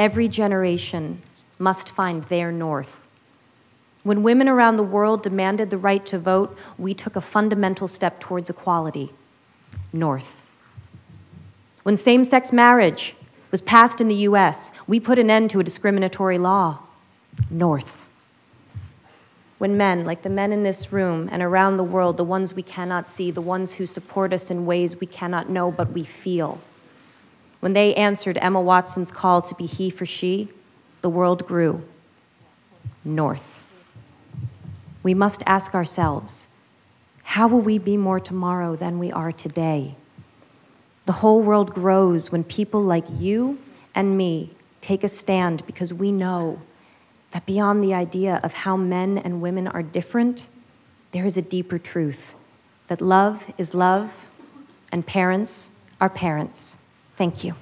Every generation must find their north. When women around the world demanded the right to vote, we took a fundamental step towards equality north. When same sex marriage was passed in the US, we put an end to a discriminatory law north. When men, like the men in this room and around the world, the ones we cannot see, the ones who support us in ways we cannot know but we feel, when they answered Emma Watson's call to be he for she, the world grew north. We must ask ourselves how will we be more tomorrow than we are today? The whole world grows when people like you and me take a stand because we know that beyond the idea of how men and women are different, there is a deeper truth that love is love and parents are parents. Thank you.